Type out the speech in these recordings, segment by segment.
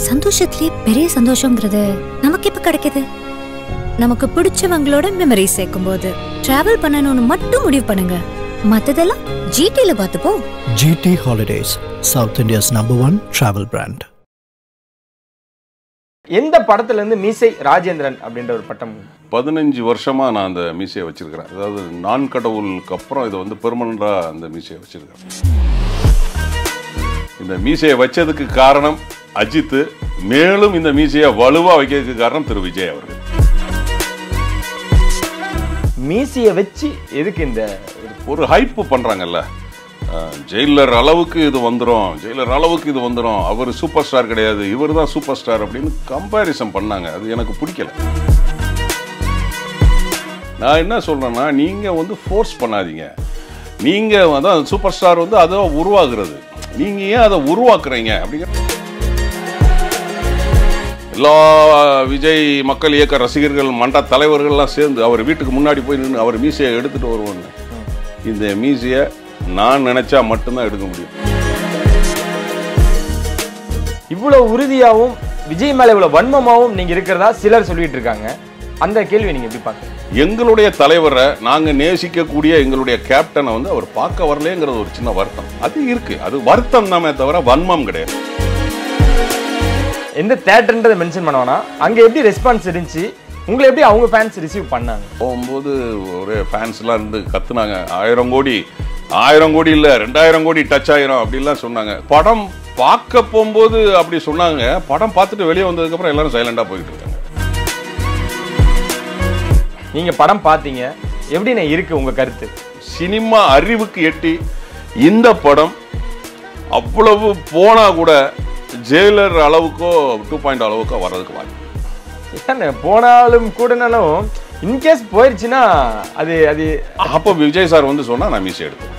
சந்தோஷத்திலே பெரிய சந்தோஷங்கிறது நமக்கு எப்ப கிடைக்குது? நமக்கு பிடிச்சவங்களோட மெமரி சேர்க்கும் போது டிராவல் பண்ணணும்னு மட்டும் முடிவு பண்ணுங்க. மத்ததெல்லாம் ஜிடில பார்த்துப்போம். GT Holidays, South India's number one travel brand. எந்த படத்துல இருந்து மீசை ராஜேந்திரன் அப்படின்ற ஒரு பட்டம்? பதினஞ்சு வருஷமா நான் அந்த மீசையை வச்சிருக்கிறேன். அதாவது நான் கடவுளுக்கு அப்புறம் இதை வந்து பெர்மனண்டா அந்த மீசையை வச்சிருக்கிறேன். இந்த மீசையை வச்சதுக்கு காரணம் அஜித் மேலும் இந்த மீசையை வலுவா வைக்கிறதுக்கு காரணம் திரு விஜய் அவர்கள். மீசையை வச்சு எதுக்கு இந்த ஒரு- ஒரு ஹைப் பண்றாங்கல்ல. அஹ், ஜெயிலர் அளவுக்கு இது வந்துரும் ஜெயிலர் அளவுக்கு இது வந்துரும். அவர் சூப்பர் ஸ்டார் கிடையாது இவர் தான் சூப்பர் ஸ்டார் அப்படின்னு கம்பேரிசன் பண்ணாங்க. அது எனக்கு பிடிக்கல. நான் என்ன சொல்றேன்னா நீங்க வந்து ஃபோர்ஸ் பண்ணாதீங்க. நீங்க அதான் சூப்பர் ஸ்டார் வந்து அதை உருவாக்குறது. நீங்க ஏன் அதை உருவாக்குறீங்க. அப்படிங்கிற எல்லா விஜய் மக்கள் இயக்க ரசிகர்கள் மன்ற தலைவர்கள்லாம் சேர்ந்து அவர் வீட்டுக்கு முன்னாடி போய் நின்று அவர் மீசையை எடுத்துட்டு வருவாங்க. இந்த மீசையை நான் நினைச்சா மட்டும்தான் எடுக்க முடியும். இவ்வளவு உறுதியாகவும் விஜய் மேல இவ்வளவு வன்மமாகவும் நீங்க இருக்கிறதா சிலர் சொல்லிட்டு இருக்காங்க. அந்த கேள்வி நீங்க எப்படி பாக்குறீங்க எங்களுடைய தலைவரை நாங்க நேசிக்கக்கூடிய எங்களுடைய கேப்டனை வந்து அவர் பார்க்க வரலேங்கிறது ஒரு சின்ன வருத்தம். அது இருக்கு. அது வருத்தம் தானே தவிர வன்மம் கிடையாது. எந்த தேட்டர்ன்றதை மென்ஷன் பண்ணுவானா? அங்க எப்படி ரெஸ்பான்ஸ் இருந்துச்சு? உங்களை எப்படி அவங்க ஃபேன்ஸ் ரிசீவ் பண்ணாங்க? போகும்போது ஒரே ஃபேன்ஸ்லாம் இருந்து கத்துனாங்க. ஆயிரம் கோடி ஆயிரம் கோடி இல்ல ரெண்டாயிரம் கோடி டச் ஆயிரும் அப்படிலாம் சொன்னாங்க. படம் பார்க்க போகும்போது அப்படி சொன்னாங்க. படம் பார்த்துட்டு வெளியே வந்ததுக்கு அப்புறம் எல்லாரும் சைலண்டா போயிட்டு இருக்காங்க. நீங்க படம் பார்த்தீங்க எப்படிண்ணே இருக்கு உங்க கருத்து? சினிமா அறிவுக்கு எட்டி இந்த படம் அவ்வளவு போனா கூட ஜெயிலர் அளவுக்கோ டூ பாயிண்ட் அளவுக்கோ வர்றதுக்கு வாய்ப்பு ஏன்னு போனாலும் கூடனாலும் இன்கேஸ் போயிடுச்சுன்னா அது அது அப்போ விஜய் சார் வந்து சொன்னா நான் மீசி எடுத்தேன்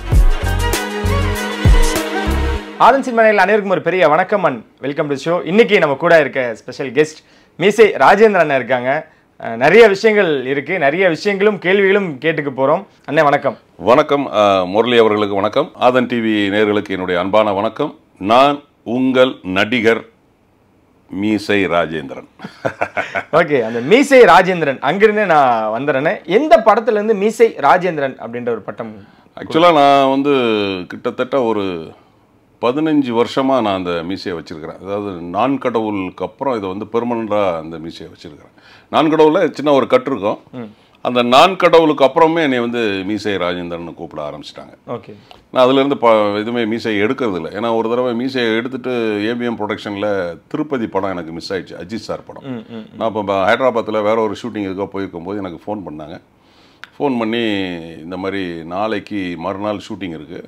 ஆதன் சினிமனையில் அனைவருக்கும் ஒரு பெரிய வணக்கம் அண்ட் வெல்கம் டு ஷோ இன்னைக்கு நம்ம கூட இருக்க ஸ்பெஷல் கெஸ்ட் மீசை ராஜேந்திரன் இருக்காங்க. நிறைய விஷயங்கள் இருக்கு. நிறைய விஷயங்களும் கேள்விகளும் கேட்டுக்க போறோம். அண்ணே வணக்கம். வணக்கம். முரளி அவர்களுக்கு வணக்கம். ஆதன் டிவி நேயர்களுக்கு என்னுடைய அன்பான வணக்கம். நான் உங்கள் நடிகர் மீசை ராஜேந்திரன். ஓகே அந்த மீசை ராஜேந்திரன். அங்கிருந்தே நான் வந்துடுறேன் எந்த படத்துல இருந்து மீசை ராஜேந்திரன் அப்படின்ற ஒரு பட்டம்? ஆக்சுவலாக நான் வந்து கிட்டத்தட்ட ஒரு பதினஞ்சு வருஷமா நான் அந்த மீசையை வச்சிருக்கிறேன். அதாவது நான் கடவுளுக்கு அப்புறம் இதை வந்து பெர்மனண்டாக அந்த மீசையை வச்சிருக்கிறேன். நான் கடவுளில் சின்ன ஒரு கட்டு இருக்கும். அந்த நான் கடவுளுக்கு அப்புறமே என்னை வந்து மீசை ராஜேந்திரன் கூப்பிட ஆரம்பிச்சிட்டாங்க. ஓகே. நான் அதுலேருந்து ப எதுவுமே மீசையை எடுக்கிறது இல்லை ஏன்னா ஒரு தடவை மீசையை எடுத்துட்டு ஏபிஎம் ப்ரொடக்ஷனில் திருப்பதி படம் எனக்கு மிஸ் ஆயிடுச்சு. அஜித் சார் படம். நான் இப்போ ஹைதராபாத்தில் வேற ஒரு ஷூட்டிங் இருக்கோ போயிருக்கும்போது எனக்கு ஃபோன் பண்ணாங்க. ஃபோன் பண்ணி இந்த மாதிரி நாளைக்கு மறுநாள் ஷூட்டிங் இருக்குது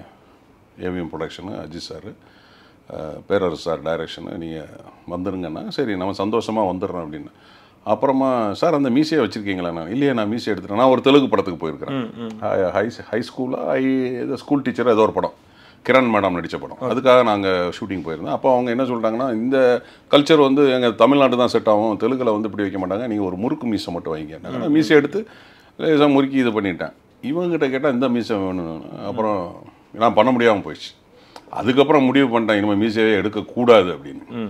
AVM production Ajith sir. Perarasu sir direction நீங்கள் வந்துருங்கன்னா சரி நம்ம சந்தோஷமாக வந்துடுறோம் அப்படின்னு. அப்புறமா சார் அந்த மீசையை வச்சுருக்கீங்களா? நான் இல்லையே நான் மீசை எடுத்துட்டேன். நான் ஒரு தெலுங்கு படத்துக்கு போயிருக்கிறேன். ஹை ஹை ஸ்கூலாக ஹை ஏதோ ஸ்கூல் டீச்சர் ஏதோ ஒரு படம். கிரண் மேடம் நடித்த படம். அதுக்காக நாங்கள் ஷூட்டிங் போயிருந்தோம். அப்போ அவங்க என்ன சொல்லிட்டாங்கன்னா இந்த கல்ச்சர் வந்து எங்கள் தமிழ்நாடு தான் செட் ஆகும். தெலுங்கில் வந்து இப்படி வைக்க மாட்டாங்க. நீங்கள் ஒரு முறுக்கு மீசை மட்டும் வைங்க நான் மீசை எடுத்து லேசாக முறுக்கி இது பண்ணிட்டேன். இவங்ககிட்ட கேட்டால் இந்த மீசை வேணும் அப்புறம் நான் பண்ண முடியாமல் போயிடுச்சு. அதுக்கப்புறம் முடிவு பண்ணிட்டேன் இனிமேல் மீசையே எடுக்கக்கூடாது அப்படின்னு.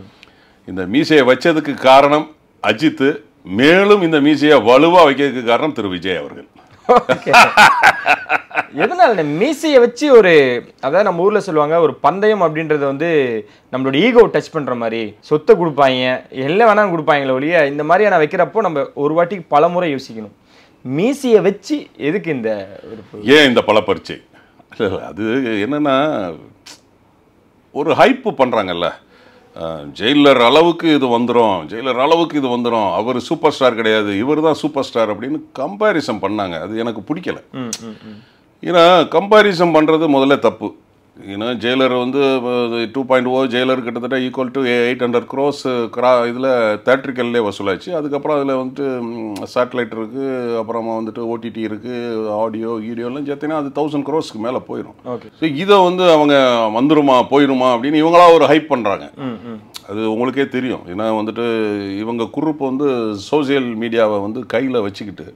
இந்த மீசையை வச்சதுக்கு காரணம் அஜித் மேலும் இந்த மீசையை வலுவா வைக்கிறதுக்கு காரணம் திரு விஜய் அவர்கள். எதனால மீசையை வச்சு ஒரு அதாவது நம்ம ஊர்ல சொல்லுவாங்க ஒரு பந்தயம் அப்படின்றது வந்து நம்மளோட ஈகோ டச் பண்ற மாதிரி சொத்தை கொடுப்பாங்க எல்லாம் வேணாலும் கொடுப்பாங்களே ஒழிய இந்த மாதிரியான வைக்கிறப்போ நம்ம ஒரு வாட்டிக்கு பல முறை யோசிக்கணும். மீசையை வச்சு எதுக்கு இந்த ஏன் இந்த பல பரீட்சை இல்ல, அது என்னன்னா ஒரு ஹைப்பு பண்றாங்கல்ல. அஹ், ஜெயிலர் அளவுக்கு இது வந்துரும் ஜெயிலர் அளவுக்கு இது வந்துரும் அவர் சூப்பர் ஸ்டார் கிடையாது இவர் தான் சூப்பர் ஸ்டார் அப்படின்னு கம்பேரிசன் பண்ணாங்க. அது எனக்கு பிடிக்கல. ஏன்னா கம்பாரிசன் பண்ணுறது முதல்ல தப்பு. ஏன்னா ஜெயிலர் வந்து டூ பாயிண்ட் ஓ ஜெயிலர் கிட்டத்தட்ட equal to eight hundred crores கிரா இதில் தேட்ரிக்கல்லே வசூலாச்சு. அதுக்கப்புறம் அதில் வந்துட்டு சேட்டலைட் இருக்குது அப்புறமா வந்துட்டு ஓடிடி இருக்குது ஆடியோ வீடியோலாம் சேர்த்தினா அது தௌசண்ட் க்ரோஸ்க்கு மேலே போயிடும் ஓகே ஸோ இதை வந்து அவங்க வந்துருமா போயிருமா அப்படின்னு இவங்களா ஒரு ஹைப் பண்ணுறாங்க அது உங்களுக்கே தெரியும். ஏன்னா வந்துட்டு இவங்க குரூப் வந்து சோசியல் மீடியாவை வந்து கையில் வச்சுக்கிட்டு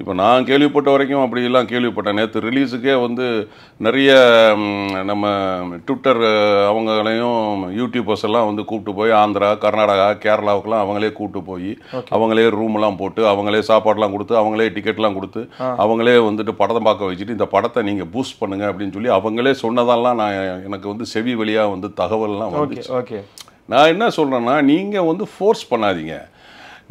இப்போ நான் கேள்விப்பட்ட வரைக்கும் அப்படிலாம் கேள்விப்பட்டேன். நேற்று ரிலீஸுக்கே வந்து நிறைய நம்ம ட்விட்டர் அவங்களையும் யூடியூபர்ஸ் எல்லாம் வந்து கூப்பிட்டு போய் ஆந்திரா கர்நாடகா கேரளாவுக்குலாம் அவங்களே கூப்பிட்டு போய் அவங்களே ரூம்லாம் போட்டு அவங்களே சாப்பாடுலாம் கொடுத்து அவங்களே டிக்கெட்லாம் கொடுத்து அவங்களே வந்துட்டு படத்தை பார்க்க வச்சுட்டு இந்த படத்தை நீங்கள் பூஸ்ட் பண்ணுங்க அப்படின்னு சொல்லி அவங்களே சொன்னதெல்லாம் நான் எனக்கு வந்து செவி வழியாக வந்து தகவல்லாம் வந்துச்சு. ஓகே. நான் என்ன சொல்கிறேன்னா நீங்கள் வந்து ஃபோர்ஸ் பண்ணாதீங்க.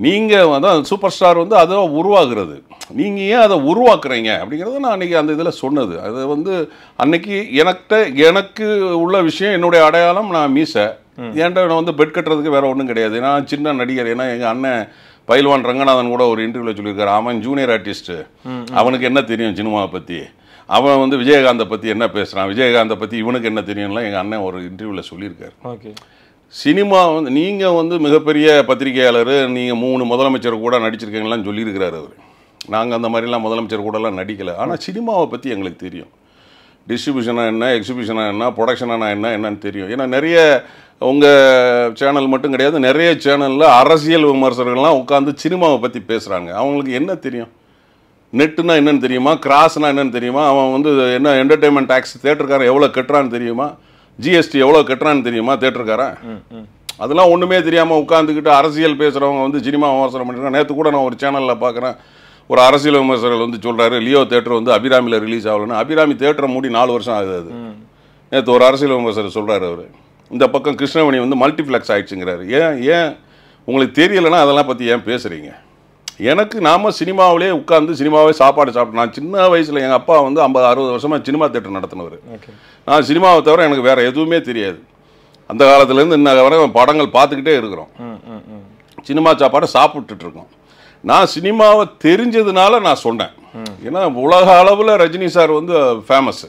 நீங்கள் அதான் சூப்பர் ஸ்டார் வந்து அதை உருவாக்குறது. நீங்கள் ஏன் அதை உருவாக்குறீங்க? அப்படிங்கிறத நான் அன்றைக்கி அந்த இதில் சொன்னது. அது வந்து அன்னைக்கு எனக்கிட்ட எனக்கு உள்ள விஷயம் என்னுடைய அடையாளம் நான் மீசை. ஏன்டா நான் வந்து பெட் கட்டுறதுக்கு வேற ஒன்றும் கிடையாது. நான் சின்ன நடிகர். ஏன்னா எங்கள் அண்ணன் பயில்வான் ரங்கநாதன் கூட ஒரு இன்டர்வியூவில் சொல்லியிருக்காரு. அவன் ஜூனியர் ஆர்டிஸ்ட்டு அவனுக்கு என்ன தெரியும் சினிமாவை பற்றி அவன் வந்து விஜயகாந்தை பற்றி என்ன பேசுகிறான் விஜயகாந்தை பற்றி இவனுக்கு என்ன தெரியும்லாம் எங்கள் அண்ணன் ஒரு இன்டர்வியூவில் சொல்லியிருக்காரு. ஓகே. சினிமா வந்து நீங்கள் வந்து மிகப்பெரிய பத்திரிகையாளர் நீங்கள் மூணு முதலமைச்சர் கூட நடிச்சிருக்கீங்களான்னு சொல்லியிருக்கிறார் அவர். நாங்கள் அந்த மாதிரிலாம் முதலமைச்சர் கூடலாம் நடிக்கலை. ஆனால் சினிமாவை பற்றி எங்களுக்கு தெரியும். டிஸ்ட்ரிபியூஷனாக என்ன எக்ஸிபிஷனாக என்ன ப்ரொடக்ஷனாக என்ன என்னன்னு தெரியும். ஏன்னா நிறைய உங்கள் சேனல் மட்டும் கிடையாது நிறைய சேனலில் அரசியல் விமர்சகர்கள்லாம் உட்காந்து சினிமாவை பற்றி பேசுகிறாங்க அவங்களுக்கு என்ன தெரியும்? நெட்டுனா என்னென்னு தெரியுமா? கிராஸ்னால் என்னென்னு தெரியுமா? அவன் வந்து என்ன என்டர்டெயின்மெண்ட் டேக்ஸ் தேட்டருக்காரன் எவ்வளோ கட்டுறான்னு தெரியுமா? ஜிஎஸ்டி எவ்வளோ கட்டுறான்னு தெரியுமா? தேட்டருக்காரன் அதெல்லாம் ஒன்றுமே தெரியாமல் உட்காந்துக்கிட்டு அரசியல் பேசுகிறவங்க வந்து சினிமா விமர்சனம் பண்ணிருக்காங்க. நேற்று கூட நான் ஒரு சேனலில் பார்க்குறேன். ஒரு அரசியல் விமர்சகர்கள் வந்து சொல்கிறாரு லியோ தேட்டர் வந்து அபிராமியில் ரிலீஸ் ஆகலன்னு. அபிராமி தேட்டரை மூடி நாலு வருஷம் ஆகுது அது. நேற்று ஒரு அரசியல் விமர்சகர் சொல்கிறாரு அவர். இந்த பக்கம் கிருஷ்ணமணி வந்து மல்டிப்ளெக்ஸ் ஆயிடுச்சுங்கிறாரு. ஏன் ஏன்? உங்களுக்கு தெரியலைன்னா அதெல்லாம் பற்றி ஏன் பேசுகிறீங்க எனக்கு நாம சினிமாவிலே உட்காந்து சினிமாவே சாப்பாடு சாப்பிட்டு நான் சின்ன வயசில் எங்கள் அப்பா வந்து ஐம்பது அறுபது வருஷமாக சினிமா தேட்டர் நடத்தினவர். நான் சினிமாவை தவிர எனக்கு வேறு எதுவுமே தெரியாது. அந்த காலத்துலேருந்து இன்ன வரை படங்கள் பார்த்துக்கிட்டே இருக்கிறோம். சினிமா சாப்பாடு சாப்பிட்டுட்டு இருக்கோம். நான் சினிமாவை தெரிஞ்சதுனால நான் சொன்னேன். ஏன்னா உலக அளவில் ரஜினி சார் வந்து ஃபேமஸ்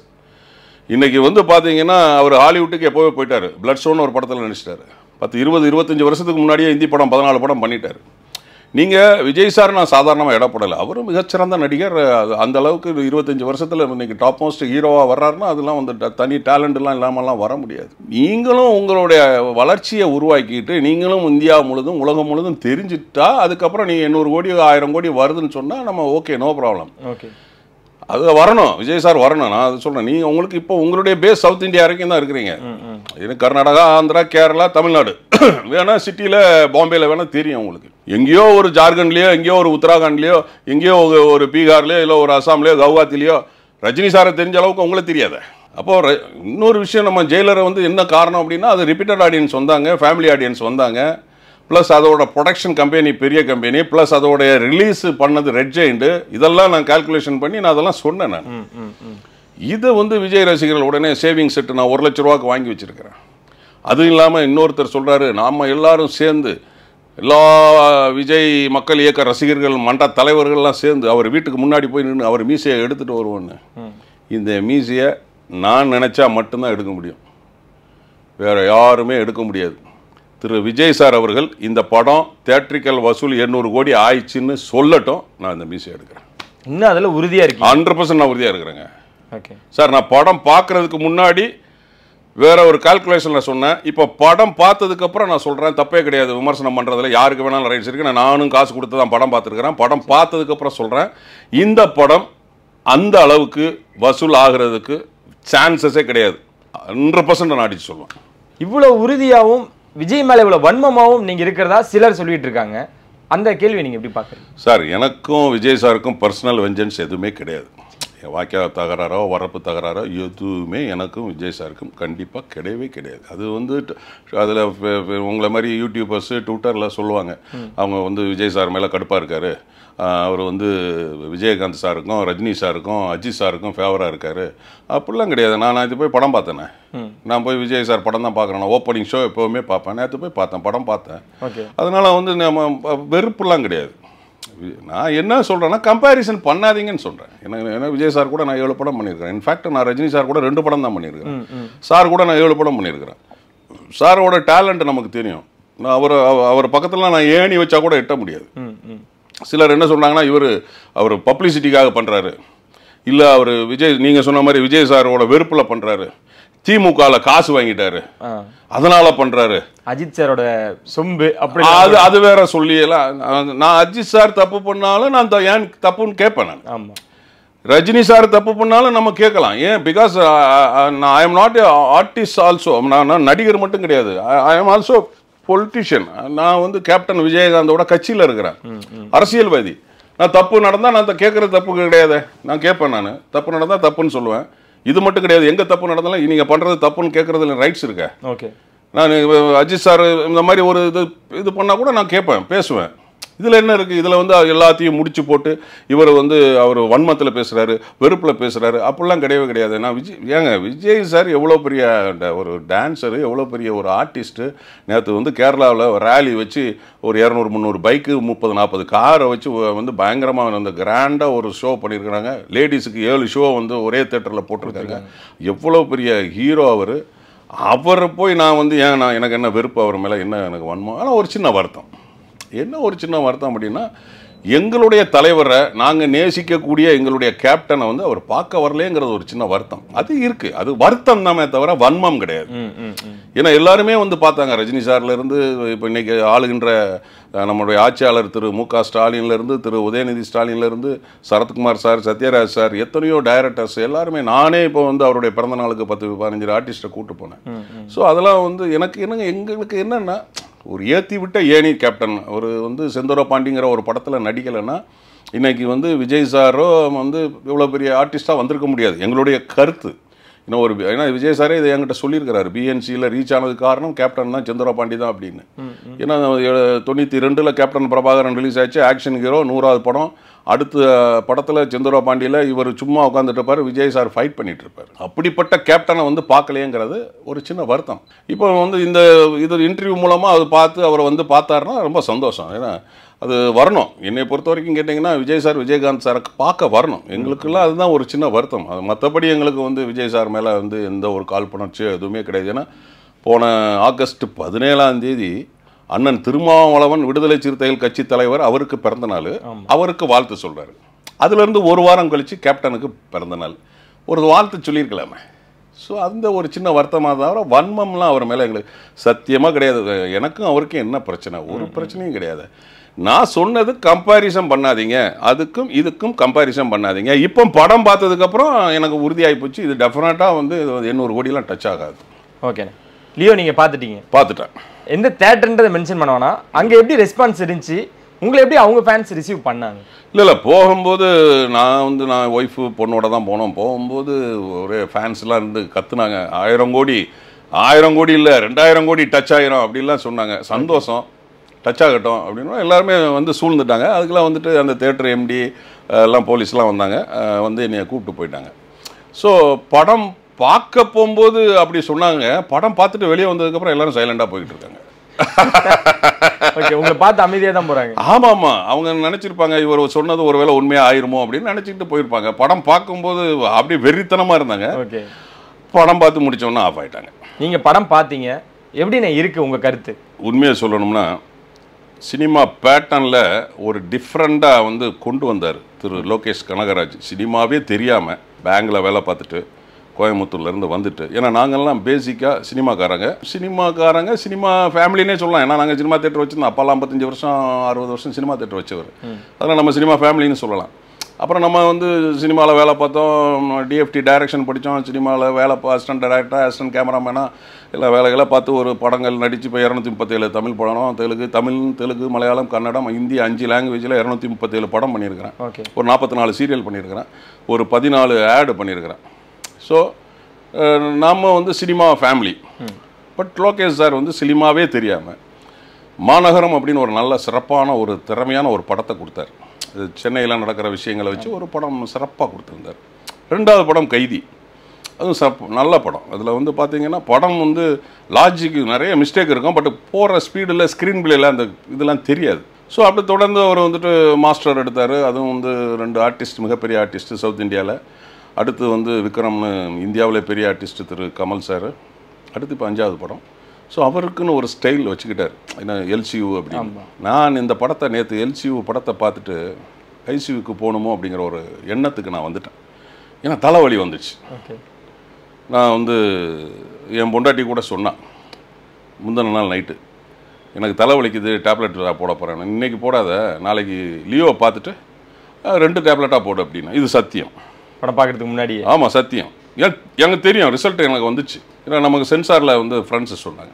இன்னைக்கு வந்து பார்த்தீங்கன்னா அவர் ஹாலிவுட்டுக்கு எப்போவே போயிட்டாரு. பிளட் ஷோன்னு ஒரு படத்தில் நடிச்சிட்டாரு. பத்து இருபது இருபத்தஞ்சு வருஷத்துக்கு முன்னாடியே ஹிந்தி படம் பதினாலு படம் பண்ணிட்டாரு. நீங்கள் விஜய் சார் நான் சாதாரணமாக இடப்படலை அவரும் மிகச்சிறந்த நடிகர். அந்த அளவுக்கு இருபத்தஞ்சு வருஷத்தில் இன்னைக்கு டாப் மோஸ்ட் ஹீரோவாக வர்றாருன்னா அதெல்லாம் வந்து தனி டேலண்ட்லாம் இல்லாமலாம் வர முடியாது. நீங்களும் உங்களுடைய வளர்ச்சியை உருவாக்கிட்டு நீங்களும் இந்தியா முழுதும் உலகம் முழுதும் தெரிஞ்சுட்டா அதுக்கப்புறம் நீங்கள் எண்ணூறு கோடி ஆயிரம் கோடி வருதுன்னு சொன்னால் நம்ம ஓகே நோ ப்ராப்ளம் ஓகே அது வரணும். விஜய் சார் வரணும். நான் அது சொல்கிறேன் நீங்கள் உங்களுக்கு இப்போ உங்களுடைய பேஸ் சவுத் இந்தியா வரைக்கும் தான் இருக்கிறீங்க. இது கர்நாடகா ஆந்திரா கேரளா தமிழ்நாடு. வேணா சிட்டியில் பாம்பேல வேணா தெரியும் உங்களுக்கு. எங்கேயோ ஒரு ஜார்க்கண்ட்லேயோ எங்கேயோ ஒரு உத்தராகண்ட்லேயோ எங்கேயோ ஒரு- பீகார்லேயோ இல்லை ஒரு அசாம்லேயோ கவுஹாத்திலேயோ ரஜினி சாரை தெரிஞ்ச அளவுக்கு உங்களுக்கு தெரியாத. அப்போ ர- இன்னொரு விஷயம் நம்ம ஜெயிலரை வந்து என்ன காரணம் அப்படின்னா அது ரிப்பீட்டட் ஆடியன்ஸ் வந்தாங்க ஃபேமிலி ஆடியன்ஸ் வந்தாங்க. ப்ளஸ் அதோட ப்ரொடக்ஷன் கம்பெனி பெரிய கம்பெனி ப்ளஸ் அதோடைய ரிலீஸ் பண்ணது ரெட் ஜெயிண்டு இதெல்லாம் நான் கால்குலேஷன் பண்ணி நான் அதெல்லாம் சொன்னேன் நான். இதை வந்து விஜய் ரசிகர்கள் உடனே சேவிங் செட்டு நான் ஒரு லட்ச ரூபாய்க்கு வாங்கி வச்சிருக்கிறேன். அதுவும் இல்லாமல் இன்னொருத்தர் சொல்றாரு நாம எல்லாரும் சேர்ந்து எல்லா விஜய் மக்கள் இயக்க ரசிகர்கள் மன்ற தலைவர்கள்லாம் சேர்ந்து அவர் வீட்டுக்கு முன்னாடி போய் நின்று அவர் மீசையை எடுத்துட்டு வருவோன்னு. இந்த மீசையை நான் நினைச்சா மட்டும்தான் எடுக்க முடியும். வேற யாருமே எடுக்க முடியாது. திரு. விஜய் சார் அவர்கள் இந்த படம் தேட்ரிக்கல் வசூல் 800 கோடி ஆயிடுச்சுன்னு சொல்லட்டும் நான் இந்த மீசையை எடுக்கிறேன். இன்னும் அதில் உறுதியாக இருக்கீங்க? ஹண்ட்ரட் பர்சன்ட் நான் உறுதியாக இருக்கிறேங்க. ஓகே. சார் நான் படம் பார்க்கறதுக்கு முன்னாடி வேற ஒரு கால்குலேஷனில் சொன்னேன். இப்போ படம் பார்த்ததுக்கு அப்புறம் நான் சொல்கிறேன் தப்பே கிடையாது. விமர்சனம் பண்ணுறதுல யாருக்கு வேணாலும் ரைட்ஸ் இருக்கு. நான் நானும் காசு கொடுத்து தான் படம் பார்த்துருக்கிறேன். படம் பார்த்ததுக்கு அப்புறம் சொல்கிறேன் இந்த படம் அந்த அளவுக்கு வசூல் ஆகிறதுக்கு சான்சஸே கிடையாது. ஹண்ட்ரட் பர்சன்ட் நான் அடிச்சு சொல்லுவேன். இவ்வளோ உறுதியாகவும் விஜய் மேலே இவ்வளோ வன்மமாகவும் நீங்கள் இருக்கிறதா சிலர் சொல்லிட்டு இருக்காங்க. அந்த கேள்வி நீங்கள் எப்படி பார்க்குறீங்க? சார் எனக்கும் விஜய் சாருக்கும் பர்சனல் வெஞ்சன்ஸ் எதுவுமே கிடையாது. வாக்கிய தகராறோ வரப்பு தகராறோ எதுவுமே எனக்கும் விஜய் சாருக்கும் கண்டிப்பாக கிடையவே கிடையாது. அது வந்து அதில் உங்களை மாதிரி யூடியூபர்ஸு ட்விட்டரில் சொல்லுவாங்க. அவங்க வந்து விஜய் சார் மேலே கடுப்பாக இருக்காரு. அவர் வந்து விஜயகாந்த் சாருக்கும் ரஜினி சாருக்கும் அஜித் சாருக்கும் ஃபேவராக இருக்காரு. அப்படிலாம் கிடையாது. நான் இது போய் படம் பார்த்தேனே. நான் போய் விஜய் சார் படம் தான் பார்க்குறேன். ஓப்பனிங் ஷோ எப்போவுமே பார்ப்பேன். நேற்று போய் பார்த்தேன் படம் பார்த்தேன். அதனால வந்து நம்ம வெறுப்புலாம் கிடையாது. நான் என்ன சொல்கிறேன்னா கம்பேரிசன் பண்ணாதீங்கன்னு சொல்கிறேன் ஏன்னா ஏன்னா விஜய் சார் கூட நான் ஏழு படம் பண்ணியிருக்கிறேன். இன்ஃபேக்ட் நான் ரஜினி சார் கூட ரெண்டு படம் தான் பண்ணியிருக்கிறேன். சார் கூட நான் ஏழு படம் பண்ணியிருக்கிறேன். சாரோட டேலண்ட் நமக்கு தெரியும். நான் அவர் அவர் பக்கத்தில் நான் ஏணி வச்சா கூட எட்ட முடியாது. சிலர் என்ன சொல்றாங்கன்னா இவர் அவர் பப்ளிசிட்டிக்காக பண்ணுறாரு இல்லை அவர் விஜய் நீங்கள் சொன்ன மாதிரி விஜய் சாரோட வெறுப்பில் பண்ணுறாரு திமுகல காசு வாங்கிட்டாரு. அதனால பண்றாரு. அஜித் சாரோட சொம்பு அப்படி அது அது வேற சொல்லி எல்லாம் நான் அஜித் சார் தப்பு பண்ணாலும் நான் ஏன் தப்புன்னு கேட்பேன் நான். ஆமா. ரஜினி சார் தப்பு பண்ணாலும் நம்ம கேட்கலாம். ஏன்? பிகாஸ் நான் I am not artist also நான் நடிகர் மட்டும் கிடையாது. ஐ எம் ஆல்சோ பொலிட்டிஷியன் நான் வந்து கேப்டன் விஜயகாந்தோட கட்சியில் இருக்கிறேன். அரசியல்வாதி. நான் தப்பு நடந்தால் நான் கேட்குறது தப்பு கிடையாது. நான் கேட்பேன் நான். தப்பு நடந்தால் தப்புன்னு சொல்லுவேன். இது மட்டும் கிடையாது. எங்கே தப்பு நடந்தாலும் நீங்கள் பண்ணுறது தப்புன்னு கேட்குறதுல ரைட்ஸ் இருக்கேன் ஓகே நான் அஜித் சார் இந்த மாதிரி ஒரு இது இது பண்ணால் கூட நான் கேட்பேன் பேசுவேன். இதில் என்ன இருக்குது இதில் வந்து எல்லாத்தையும் முடிச்சு போட்டு இவர் வந்து அவர் வன்மத்தில் பேசுகிறாரு வெறுப்பில் பேசுகிறாரு அப்படிலாம் கிடையவே கிடையாது. நான் விஜய் ஏங்க விஜய் சார் எவ்வளோ பெரிய ட- ஒரு டான்ஸரு எவ்வளோ பெரிய ஒரு ஆர்டிஸ்ட்டு நேற்று வந்து கேரளாவில் ரேலி வச்சு ஒரு இரநூறு முந்நூறு பைக்கு முப்பது நாற்பது காரை வச்சு வந்து பயங்கரமாக அந்த கிராண்டாக ஒரு ஷோ பண்ணியிருக்கிறாங்க. லேடிஸுக்கு ஏழு ஷோ வந்து ஒரே தேட்டரில் போட்டிருக்காங்க. எவ்வளோ பெரிய ஹீரோ அவர். அவரை போய் நான் வந்து ஏன் நான் எனக்கு என்ன வெறுப்பு? அவர் மேலே என்ன எனக்கு வன்மோ ஆனால் ஒரு சின்ன வருத்தம். என்ன ஒரு சின்ன வருத்தம் அப்படின்னா எங்களுடைய தலைவரை நாங்கள் நேசிக்கக்கூடிய எங்களுடைய கேப்டனை வந்து அவர் பார்க்க வரலேங்கிறது ஒரு சின்ன வருத்தம். அது இருக்கு. அது வருத்தம் தானே தவிர வன்மம் கிடையாது. ஏன்னா எல்லாருமே வந்து பார்த்தாங்க. ரஜினி சார்ல இருந்து இப்போ இன்னைக்கு ஆளுகின்ற அஹ், நம்முடைய ஆட்சியாளர் திரு மு க ஸ்டாலின்ல இருந்து திரு உதயநிதி ஸ்டாலின்ல இருந்து சரத்குமார் சார் சத்யராஜ் சார் எத்தனையோ டைரக்டர்ஸ் எல்லாருமே நானே இப்போ வந்து அவருடைய பிறந்த நாளுக்கு பத்து பதினஞ்சு ஆர்டிஸ்ட்டை கூட்டு போனேன். ஸோ அதெல்லாம் வந்து எனக்கு என்னங்க எங்களுக்கு என்னன்னா ஒரு ஏற்றி விட்ட ஏனி கேப்டன் ஒரு வந்து செந்தூர பாண்டிங்கிற ஒரு படத்தில் நடிக்கலைன்னா இன்னைக்கு வந்து விஜய் சாரோ வந்து இவ்வளோ பெரிய ஆர்டிஸ்டாக வந்திருக்க முடியாது. எங்களுடைய கருத்து. இன்னும் ஒரு ஏன்னா விஜய் சாரே இதை என்கிட்ட சொல்லியிருக்கிறாரு. பிஎன்சியில் ரீச் ஆனதுக்கு காரணம் கேப்டன் தான் செந்தூர பாண்டி தான் அப்படின்னு. ஏன்னா தொண்ணூற்றி ரெண்டில் கேப்டன் பிரபாகரன் ரிலீஸ் ஆச்சு. ஆக்ஷன் ஹீரோ நூறாவது படம். அடுத்த படத்தில் சந்திரா பாண்டியில் இவர் சும்மா உட்காந்துட்டு இருப்பார் விஜய் சார் ஃபைட் பண்ணிட்டு இருப்பார் அப்படிப்பட்ட கேப்டனை வந்து பார்க்கலையேங்கிறது ஒரு சின்ன வருத்தம். இப்போ வந்து இந்த இது இன்டர்வியூ மூலமாக அது பார்த்து அவரை வந்து பார்த்தாருன்னா ரொம்ப சந்தோஷம். ஏன்னா அது வரணும். என்னை பொறுத்த வரைக்கும் கேட்டிங்கன்னா விஜய் சார் விஜயகாந்த் சாரை பார்க்க வரணும். எங்களுக்கெல்லாம் அதுதான் ஒரு சின்ன வருத்தம். அது மற்றபடி எங்களுக்கு வந்து விஜய் சார் மேலே வந்து எந்த ஒரு காழ்ப்புணர்ச்சியோ எதுவுமே கிடையாது. ஏன்னா போன ஆகஸ்ட் பதினேழாம் தேதி அண்ணன் திருமாவளவன் விடுதலை சிறுத்தைகள் கட்சி தலைவர் அவருக்கு பிறந்த நாள். அவருக்கு வாழ்த்து சொல்றாரு. அதுல இருந்து ஒரு வாரம் கழிச்சு கேப்டனுக்கு பிறந்த நாள். ஒரு வாழ்த்து சொல்லியிருக்கலாமே. ஸோ அந்த ஒரு சின்ன வருத்தமாக தவிர வன்மம்லாம் அவர் மேலே எங்களுக்கு சத்தியமாக கிடையாது. எனக்கும் அவருக்கும் என்ன பிரச்சனை? ஒரு பிரச்சனையும் கிடையாது. நான் சொன்னது கம்பாரிசன் பண்ணாதீங்க. அதுக்கும் இதுக்கும் கம்பாரிசன் பண்ணாதீங்க. இப்போ படம் பார்த்ததுக்கப்புறம் எனக்கு உறுதியாகி போச்சு. இது டெஃபினட்டாக வந்து இது எண்ணூறு கோடிலாம் டச் ஆகாது. ஓகேண்ணே லியோ நீங்க பார்த்துட்டீங்க. பார்த்துட்டேன். எந்த தேட்டர்ன்றதை மென்ஷன் பண்ணுவானா? அங்கே எப்படி ரெஸ்பான்ஸ் இருந்துச்சு? உங்களை எப்படி அவங்க ஃபேன்ஸ் ரிசீவ் பண்ணாங்க? இல்லை இல்லை போகும்போது நான் வந்து நான் ஒய்ஃபு பொண்ணோட தான் போனோம். போகும்போது ஒரே ஃபேன்ஸ்லாம் இருந்து கத்துனாங்க. ஆயிரம் கோடி ஆயிரம் கோடி இல்லை ரெண்டாயிரம் கோடி டச் ஆயிரும் அப்படிலாம் சொன்னாங்க. சந்தோஷம். டச் ஆகட்டும் அப்படின்னா எல்லாருமே வந்து சூழ்ந்துட்டாங்க. அதுக்கெல்லாம் வந்துட்டு அந்த தேட்டர் எம்டி எல்லாம் போலீஸ்லாம் வந்தாங்க. வந்து என்னை கூப்பிட்டு போயிட்டாங்க. ஸோ படம் பார்க்க போகும்போது அப்படி சொன்னாங்க. படம் பார்த்துட்டு வெளியே வந்ததுக்கப்புறம் எல்லாரும் சைலண்டாக போய்கிட்டு இருக்காங்க. ஓகே உங்களை பார்த்து அமைதியா தான் போறாங்க. ஆமா ஆமா அவங்க நினைச்சிருப்பாங்க இவர் சொன்னது ஒருவேளை உண்மையா ஆயிருமோ அப்படின்னு நினைச்சிட்டு போயிருப்பாங்க. படம் பார்க்கும்போது அப்படியே வெறித்தனமா இருந்தாங்க. ஓகே படம் பார்த்து முடிச்சோன்னா ஆஃப் ஆயிட்டாங்க. நீங்க படம் பார்த்தீங்க. எப்படிண்ணே இருக்கு உங்க கருத்து? உண்மையை சொல்லணும்னா சினிமா பேட்டர்னில் ஒரு டிஃப்ரெண்ட்டாக வந்து கொண்டு வந்தார் திரு லோகேஷ் கனகராஜ். சினிமாவே தெரியாமல் பேங்கில் வேலை பார்த்துட்டு கோயம்புத்தூர்லேருந்து வந்துட்டு. ஏன்னா நாங்கள்லாம் பேசிக்காக சினிமாக்காரங்க. சினிமாக்காரங்க சினிமா ஃபேமிலினே சொல்லலாம். ஏன்னா நாங்கள் சினிமா தேட்டர் வச்சுருந்தோம். அப்போல்லாம் ஐம்பத்தஞ்சு வருஷம் அறுபது வருஷம் சினிமா தேட்டர் வச்சவர். அதனால் நம்ம சினிமா ஃபேமிலின்னு சொல்லலாம். அப்புறம் நம்ம வந்து சினிமாவில் வேலை பார்த்தோம். டிஎஃப்டி டைரக்ஷன் படித்தோம். சினிமாவில் வேலை அசிஸ்டன்ட் டைரக்டர் அசிஸ்டன்ட் கேமராமேனாக எல்லா வேலைகளை பார்த்து ஒரு படங்கள் நடித்து இப்போ இரநூத்தி முப்பத்தேழு தமிழ் படம் தெலுங்கு தமிழ் தெலுங்கு மலையாளம் கன்னடம் ஹிந்தி அஞ்சு லாங்குவேஜில் இரநூத்தி முப்பத்தேழு படம் பண்ணியிருக்கிறேன். ஒரு நாற்பத்தி நாலு சீரியல் பண்ணியிருக்கிறேன். ஒரு பதினாலு ஆடு பண்ணியிருக்கிறேன். ஸோ நாம் வந்து cinema family but Lokesh sir வந்து சினிமாவே தெரியாமல் மாநகரம் அப்படின்னு ஒரு நல்ல சிறப்பான ஒரு திறமையான ஒரு படத்தை கொடுத்தார். சென்னையில் நடக்கிற விஷயங்களை வச்சு ஒரு படம் சிறப்பாக கொடுத்துருந்தார். ரெண்டாவது படம் கைதி. அதுவும் சிறப்பு நல்ல படம். அதில் வந்து பார்த்தீங்கன்னா படம் வந்து லாஜிக்கு நிறைய மிஸ்டேக் இருக்கும் பட் போகிற ஸ்பீடில் ஸ்க்ரீன் பிளேல அந்த இதெல்லாம் தெரியாது. ஸோ அப்படி தொடர்ந்து அவர் வந்துட்டு மாஸ்டர் எடுத்தார். அதுவும் வந்து ரெண்டு ஆர்டிஸ்ட் மிகப்பெரிய ஆர்டிஸ்ட்டு சவுத் இந்தியாவில் அடுத்து வந்து விக்ரம்னு இந்தியாவிலே பெரிய ஆர்டிஸ்ட் திரு கமல் சார் அடுத்து இப்போ அஞ்சாவது படம். ஸோ அவருக்குன்னு ஒரு ஸ்டைல் வச்சுக்கிட்டார். என்ன எல்சியூ அப்படின்னு. நான் இந்த படத்தை நேற்று எல்சியூ படத்தை பார்த்துட்டு ஐசியூக்கு போகணுமோ அப்படிங்கிற ஒரு எண்ணத்துக்கு நான் வந்துட்டேன். ஏன்னா தலைவலி வந்துச்சு. ஓகே. நான் வந்து என் பொண்டாட்டி கூட சொன்னான் முந்தின நாள் நைட்டு எனக்கு தலை வலிக்குது டேப்லெட் போட போகிறேன் இன்னைக்கு போடாத நாளைக்கு லியோவை பார்த்துட்டு ரெண்டு டேப்லெட்டாக போடு அப்படின்னா. இது சத்தியம். படம் பார்க்கறதுக்கு முன்னாடியே ஆமாம் சத்தியம். எனக்கு எனக்கு தெரியும் ரிசல்ட் எனக்கு வந்துச்சு. ஏன்னா நமக்கு சென்சாரில் வந்து ஃப்ரெண்ட்ஸ் சொன்னாங்க.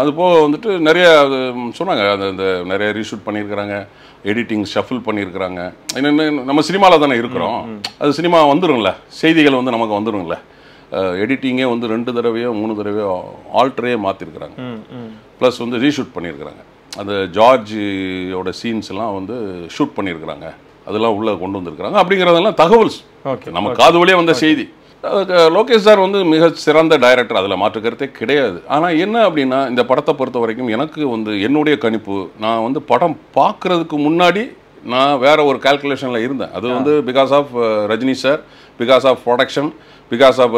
அது போக வந்துட்டு நிறைய சொன்னாங்க. அது அந்த நிறைய ரீஷூட் பண்ணியிருக்கிறாங்க எடிட்டிங் ஷஃபில் பண்ணியிருக்கிறாங்க. என்னென்ன நம்ம சினிமாவில் தானே இருக்கிறோம். அது சினிமா வந்துரும்ல. செய்திகள் வந்து நமக்கு வந்துரும்ல. எடிட்டிங்கே வந்து ரெண்டு தடவையோ மூணு தடவையோ ஆல்டரே மாற்றிருக்கிறாங்க ப்ளஸ் வந்து ரீஷூட் பண்ணியிருக்கிறாங்க. அந்த ஜார்ஜோட சீன்ஸ் எல்லாம் வந்து ஷூட் பண்ணியிருக்கிறாங்க. அதெல்லாம் உள்ளே கொண்டு வந்திருக்கிறாங்க. அப்படிங்கிறதெல்லாம் தகவல். ஓகே நம்ம காது வழியே வந்த செய்தி. லோகேஷ் சார் வந்து மிக சிறந்த டைரக்டர் அதில் மாற்று கருத்தே கிடையாது. ஆனால் என்ன அப்படின்னா இந்த படத்தை பொறுத்த வரைக்கும் எனக்கு வந்து என்னுடைய கணிப்பு நான் வந்து படம் பார்க்கறதுக்கு முன்னாடி நான் வேற ஒரு கால்குலேஷனில் இருந்தேன். அது வந்து because of Rajini sir because of production because of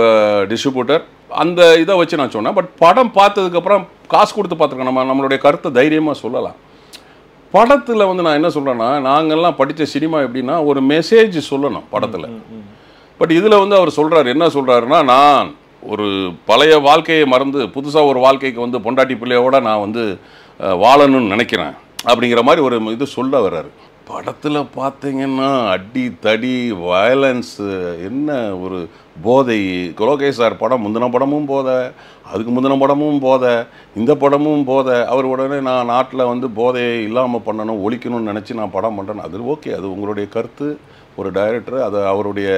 distributor அந்த இதை வச்சு நான் சொன்னேன். பட் படம் பார்த்ததுக்கப்புறம் காசு கொடுத்து பார்த்துருக்கோம் நம்ம நம்மளுடைய கருத்தை தைரியமாக சொல்லலாம். படத்தில் வந்து நான் என்ன சொல்கிறேன்னா நாங்கள்லாம் படித்த சினிமா எப்படின்னா ஒரு மெசேஜ் சொல்லணும் படத்தில். பட் இதில் வந்து அவர் சொல்கிறாரு என்ன சொல்கிறாருன்னா நான் ஒரு பழைய வாழ்க்கையை மறந்து புதுசாக ஒரு வாழ்க்கைக்கு வந்து பொண்டாட்டி பிள்ளையோட நான் வந்து வாழணும்னு நினைக்கிறேன். அப்படிங்கிற மாதிரி ஒரு இது சொல்ல வர்றாரு. படத்தில் பார்த்தீங்கன்னா அடி தடி வயலன்ஸ் என்ன ஒரு போதை லோகேஷ் சார் படம் முந்தின படமும் போதை அதுக்கு முந்தின படமும் போதை இந்த படமும் போதை அவர் உடனே நான் நாட்டில் வந்து போதையை இல்லாமல் பண்ணணும் ஒழிக்கணும்னு நினச்சி நான் படம் பண்ணுறேன். அது ஓகே அது உங்களுடைய கருத்து ஒரு டைரக்டர் அது அவருடைய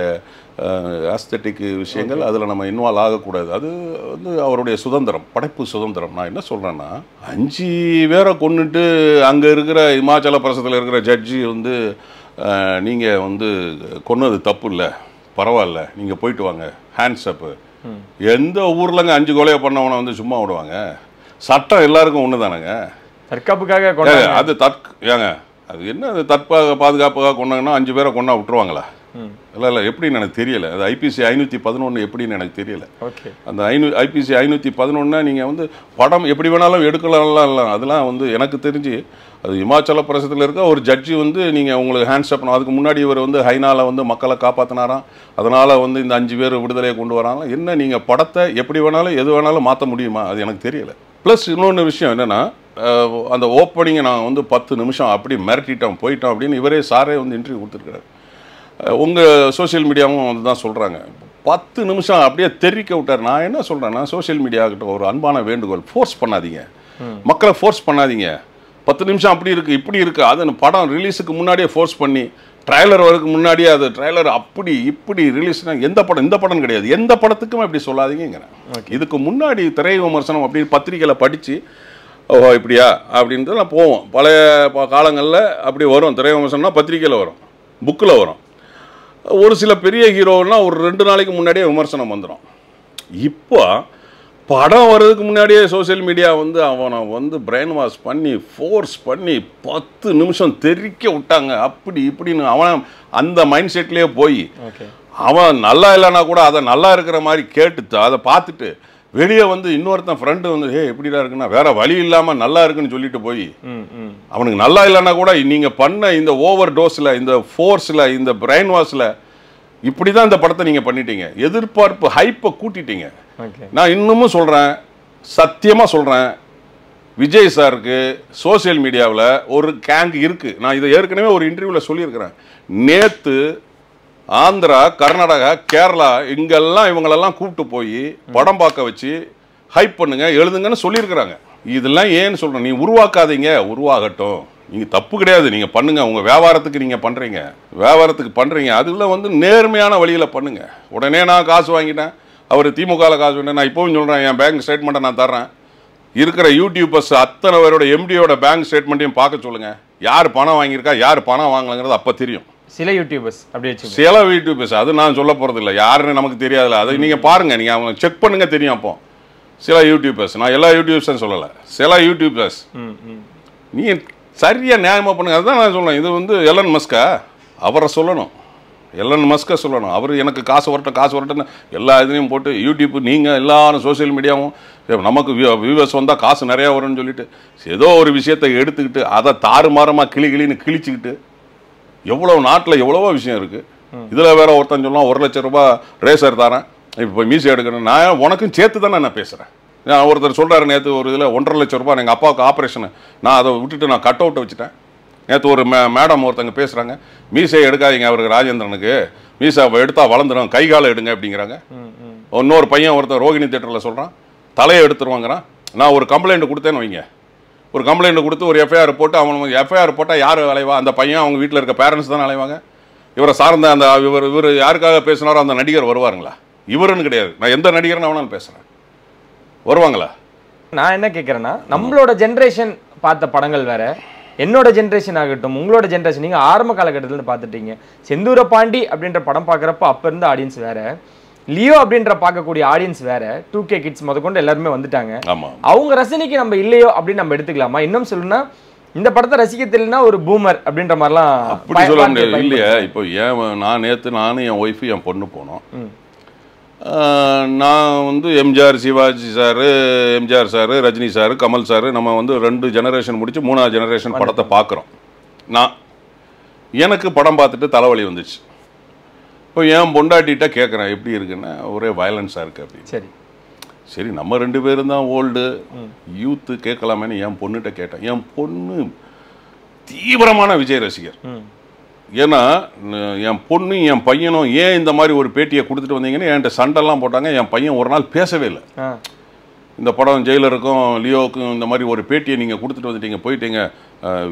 ஆஸ்தட்டிக் விஷயங்கள் அதில் நம்ம இன்வால்வ் ஆகக்கூடாது. அது வந்து அவருடைய சுதந்திரம் படைப்பு சுதந்திரம். நான் என்ன சொல்கிறேன்னா அஞ்சு பேரை கொண்டுட்டு அங்கே இருக்கிற இமாச்சல பிரதேசத்தில் இருக்கிற ஜட்ஜி வந்து நீங்கள் வந்து கொன்னது தப்பு இல்லை. பரவாயில்ல நீங்கள் போயிட்டு வாங்க. ஹேண்ட்ஸ் அப்பு எந்த ஊர்லங்க அஞ்சு கொலையை பண்ணவனை வந்து சும்மா விடுவாங்க? சட்டம் எல்லாருக்கும் ஒன்று தானேங்க தற்காப்புக்காக அது தற் ஏங்க அது என்ன அது தற்பா பாதுகாப்பாக கொண்டாங்கன்னா அஞ்சு பேரை கொண்டா விட்டுருவாங்களா? இல்லை இல்லை எப்படின்னு எனக்கு தெரியல. அது ஐபிசி ஐநூற்றி பதினொன்று எப்படின்னு எனக்கு தெரியல. ஓகே. அந்த ஐநூ ஐபிசி ஐநூற்றி பதினொன்னா நீங்கள் வந்து படம் எப்படி வேணாலும் எடுக்கலாம்லாம் இல்லை அதெல்லாம் வந்து எனக்கு தெரிஞ்சு அது இமாச்சல பிரதேசத்தில் இருக்க ஒரு ஜட்ஜி வந்து நீங்கள் உங்களுக்கு அப் பண்ணணும். அதுக்கு முன்னாடி இவர் வந்து ஹைனால வந்து மக்களை காப்பாற்றினாராம் அதனால் வந்து இந்த அஞ்சு பேர் விடுதலையை கொண்டு வராங்க. என்ன நீங்கள் படத்தை எப்படி வேணாலும் எது வேணாலும் மாற்ற முடியுமா? அது எனக்கு தெரியல. ப்ளஸ் இன்னொன்று விஷயம் என்னென்னா அந்த ஓப்பனிங்கை நான் வந்து பத்து நிமிஷம் அப்படி மிரட்டிட்டோம் போயிட்டோம் அப்படின்னு இவரே சாரே வந்து இன்டர்வியூ கொடுத்துருக்காரு உங்கள் சோஷியல் மீடியாவும் அதுதான் சொல்கிறாங்க பத்து நிமிஷம் அப்படியே தெரிவிக்க விட்டார். நான் என்ன சொல்கிறேன்னா சோஷியல் மீடியாக்கிட்ட ஒரு அன்பான வேண்டுகோள் ஃபோர்ஸ் பண்ணாதீங்க. மக்களை ஃபோர்ஸ் பண்ணாதீங்க. பத்து நிமிஷம் அப்படி இருக்குது இப்படி இருக்குது அது படம் ரிலீஸுக்கு முன்னாடியே ஃபோர்ஸ் பண்ணி ட்ரைலர் வரதுக்கு முன்னாடியே அது ட்ரைலர் அப்படி இப்படி ரிலீஸ்னா எந்த படம் இந்த படம் கிடையாது. எந்த படத்துக்குமே இப்படி சொல்லாதீங்கிறேன் இதுக்கு முன்னாடி திரை விமர்சனம் அப்படின்னு பத்திரிக்கையில் படித்து ஓஹோ இப்படியா? அப்படின்ட்டு நான் போவோம். பழைய காலங்களில் அப்படி வரும். திரை விமர்சனம்னா பத்திரிக்கையில் வரும். புக்கில் வரும். ஒரு சில பெரிய ஹீரோன்னா ஒரு ரெண்டு நாளைக்கு முன்னாடியே விமர்சனம் வந்துடும் இப்போ படம் வர்றதுக்கு முன்னாடியே சோஷியல் மீடியா வந்து அவனை வந்து பிரெயின் வாஷ் பண்ணி ஃபோர்ஸ் பண்ணி பத்து நிமிஷம் தெறிக்க விட்டாங்க. அப்படி இப்படின்னு அவன் அந்த மைண்ட் செட்லேயே போய் அவன் நல்லா இல்லைன்னா கூட அதை நல்லா இருக்கிற மாதிரி கேட்டு அதை பார்த்துட்டு வெளியே வந்து இன்னொருத்தன் ஃப்ரெண்டு வந்து ஏ எப்படிடா இருக்குன்னா வேற வழி இல்லாமல் நல்லா இருக்குன்னு சொல்லிட்டு போய். அவனுக்கு நல்லா இல்லைன்னா கூட நீங்கள் பண்ண இந்த ஓவர் டோஸில் இந்த ஃபோர்ஸில் இந்த பிரெயின் வாஷில் இப்படி தான் இந்த படத்தை நீங்கள் பண்ணிட்டீங்க. எதிர்பார்ப்பு ஹைப்பை கூட்டிட்டீங்க. நான் இன்னமும் சொல்கிறேன் சத்தியமாக சொல்கிறேன் விஜய் சாருக்கு சோஷியல் மீடியாவில் ஒரு கேங் இருக்குது நான் இதை ஏற்கனவே ஒரு இன்டர்வியூவில் சொல்லியிருக்கிறேன். நேற்று ஆந்திரா கர்நாடகா கேரளா இங்கெல்லாம் இவங்களெல்லாம் கூப்பிட்டு போய் படம் பார்க்க வச்சு ஹைப் பண்ணுங்க எழுதுங்கன்னு சொல்லியிருக்கிறாங்க. இதெல்லாம் ஏன்னு சொல்கிறேன் நீ உருவாக்காதீங்க. உருவாகட்டும். நீங்கள் தப்பு கிடையாது. நீங்கள் பண்ணுங்கள் உங்கள் வியாபாரத்துக்கு நீங்கள் பண்ணுறீங்க வியாபாரத்துக்கு பண்ணுறீங்க அதில் வந்து நேர்மையான வழியில் பண்ணுங்கள் உடனே நான் காசு வாங்கிட்டேன். அவர் திமுகவில் காசு வாங்கிட்டேன் நான் இப்போவும் சொல்கிறேன் என் பேங்க் ஸ்டேட்மெண்ட்டை நான் தர்றேன். இருக்கிற யூடியூபர்ஸ் அத்தனை பேரோட எம்டியோட பேங்க் ஸ்டேட்மெண்ட்டையும் பார்க்க சொல்லுங்க. யார் பணம் வாங்கியிருக்கா யார் பணம் வாங்கலங்கிறது அப்போ தெரியும். சில யூடியூபர்ஸ் அப்படி வச்சு சில யூடியூபர்ஸ் அது நான் சொல்ல போகிறது இல்லை யாருன்னு நமக்கு தெரியாதுல்ல. அதை நீங்கள் பாருங்கள் நீங்கள் அவங்க செக் பண்ணுங்க தெரியும் அப்போ. சில யூடியூபர்ஸ் நான் எல்லா யூடியூபர்ஸும் சொல்லலை. சில யூடியூபர்ஸ் நீ சரியாக நியாயமாக பண்ணுங்க. அதுதான் நான் சொல்றேன். இது வந்து எலன் மஸ்கா அவரை சொல்லணும். எலன் மஸ்கை சொல்லணும். அவர் எனக்கு காசு வரட்டும் காசு வரட்டும்னு எல்லா இதுலேயும் போட்டு யூடியூப் நீங்கள் எல்லாரும் சோஷியல் மீடியாவும் நமக்கு வியூவர்ஸ் வந்தால் காசு நிறையா வரும்னு சொல்லிட்டு ஏதோ ஒரு விஷயத்தை எடுத்துக்கிட்டு அதை தாறுமாறமாக கிளி கிளின்னு கிழிச்சிக்கிட்டு எவ்வளோ நாட்டில் எவ்வளவோ விஷயம் இருக்குது இதில் வேற ஒருத்தன் சொல்லலாம் ஒரு லட்ச ரூபாய் ரேசர் தரேன். இப்போ மீசை எடுக்கணும். நான் உனக்கும் சேர்த்து தானே நான் பேசுகிறேன் நான் ஒருத்தர் சொல்கிறாரு நேற்று ஒரு இதில் ஒன்றரை லட்சம் ரூபாய் எங்கள் அப்பாவுக்கு ஆப்ரேஷன் நான் அதை விட்டுட்டு நான் கட் அவுட்டை வச்சுட்டேன். நேற்று ஒரு மே மேடம் ஒருத்தங்க பேசுகிறாங்க மீசையை எடுக்காதீங்க அவருக்கு ராஜேந்திரனுக்கு. மீசை எடுத்தால் வளர்ந்துடும் கை காலை எடுங்க அப்படிங்கிறாங்க. இன்னொரு பையன் ஒருத்தன் ரோகிணி தேட்டரில் சொல்கிறான் தலையை எடுத்துருவாங்கிறான். நான் ஒரு கம்ப்ளைண்ட் கொடுத்தேன்னு வைங்க. ஒரு கம்ப்ளைண்ட் கொடுத்து ஒரு எஃப்ஐஆர் போட்டு அவன் எஃப்ஐஆர் போட்டால் யார் அலைவா? அந்த பையன் அவங்க வீட்டில் இருக்க பேரண்ட்ஸ் தானே அலைவாங்க. இவரை சார்ந்த அந்த இவர் இவர் யாருக்காக பேசினாரோ அந்த நடிகர் வருவாருங்களா? இவருன்னு கிடையாது. நான் எந்த நடிகர்னு அவனாலும் பேசுகிறேன் வருவாங்களா? நான் என்ன கேட்குறேன்னா நம்மளோட ஜென்ரேஷன் பார்த்த படங்கள் வேறு. என்னோட ஜென்ரேஷன் ஆகட்டும் உங்களோட ஜென்ரேஷன் நீங்க ஆரம்ப காலகட்டத்துல பார்த்துட்டீங்க. செந்தூர பாண்டி அப்படின்ற படம் பார்க்குறப்ப அப்ப இருந்த ஆடியன்ஸ் வேற. லியோ அப்படின்ற பார்க்கக்கூடிய ஆடியன்ஸ் வேற. டூ கே கிட்ஸ் முதற்கொண்டு எல்லாருமே வந்துட்டாங்க. அவங்க ரசனைக்கு நம்ம இல்லையோ அப்படின்னு நம்ம எடுத்துக்கலாமா? இன்னும் சொல்லணும்னா இந்த படத்தை ரசிக்க தெரியலனா ஒரு பூமர் அப்படின்ற மாதிரிலாம் அப்படி சொல்ல முடியாது. இல்லையா. இப்போ ஏன் நான் நேற்று நானும் என் ஒய்ஃபு என் பொண்ணு போனோம். நான் வந்து MGR Sivaji sir MGR sir Rajini sir Kamal sir நம்ம வந்து ரெண்டு ஜெனரேஷன் முடிச்சு மூணாவது ஜெனரேஷன் படத்தை பார்க்குறோம் நான் எனக்கு படம் பார்த்துட்டு தலைவலி வந்துச்சு. இப்போ என் பொண்டாட்டிகிட்ட கேட்குறேன் எப்படி இருக்குன்னா? ஒரே வயலன்ஸாக இருக்குது அப்படின்னு. சரி. சரி நம்ம ரெண்டு பேரும் தான் ஓல்டு யூத்து கேட்கலாமேன்னு என் பொண்ணுகிட்ட கேட்டேன். என் பொண்ணு தீவிரமான விஜய் ரசிகர். ஏன்னா என் பொண்ணு என் பையனும் ஏன் இந்த மாதிரி ஒரு பேட்டியை கொடுத்துட்டு வந்தீங்கன்னு என்கிட்ட சண்டைலாம் போட்டாங்க. என் பையன் ஒரு நாள் பேசவே இல்லை. இந்த படம் ஜெயிலருக்கும் லியோவுக்கும் இந்த மாதிரி ஒரு பேட்டியை நீங்கள் கொடுத்துட்டு வந்துட்டீங்க போயிட்டீங்க.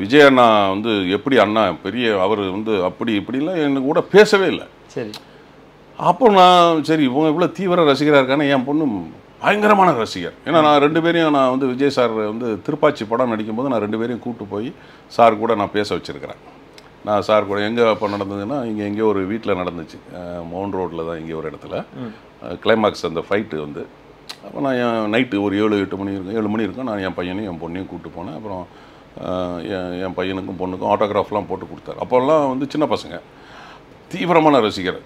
விஜய் அண்ணா வந்து எப்படி அண்ணா பெரிய அவர் வந்து அப்படி இப்படிலாம் எனக்கு கூட பேசவே இல்லை. சரி. அப்போ நான் சரி இவங்க இவ்வளோ தீவிர ரசிகராக இருக்கானே என் பொண்ணு பயங்கரமான ரசிகர். ஏன்னா நான் ரெண்டு பேரையும் நான் வந்து விஜய் சார் வந்து திருப்பாச்சி படம் நடிக்கும்போது நான் ரெண்டு பேரையும் கூட்டு போய் சார் கூட நான் பேச வச்சுருக்கிறேன். நான் சார் கூட எங்கே அப்போ நடந்ததுன்னா இங்கே எங்கேயோ ஒரு வீட்டில் நடந்துச்சு. மவுண்ட் ரோட்டில் தான் இங்கே ஒரு இடத்துல. கிளைமாக்ஸ் அந்த ஃபைட்டு வந்து. அப்போ நான் என் நைட்டு ஒரு ஏழு எட்டு மணி இருக்கும் ஏழு மணி இருக்கும். நான் என் பையனையும் என் பொண்ணையும் கூப்பிட்டு போனேன். அப்புறம் என் என் பையனுக்கும் பொண்ணுக்கும் ஆட்டோகிராஃப்லாம் போட்டு கொடுத்தாரு. அப்போல்லாம் வந்து சின்ன பசங்க. தீவிரமான ரசிகர்.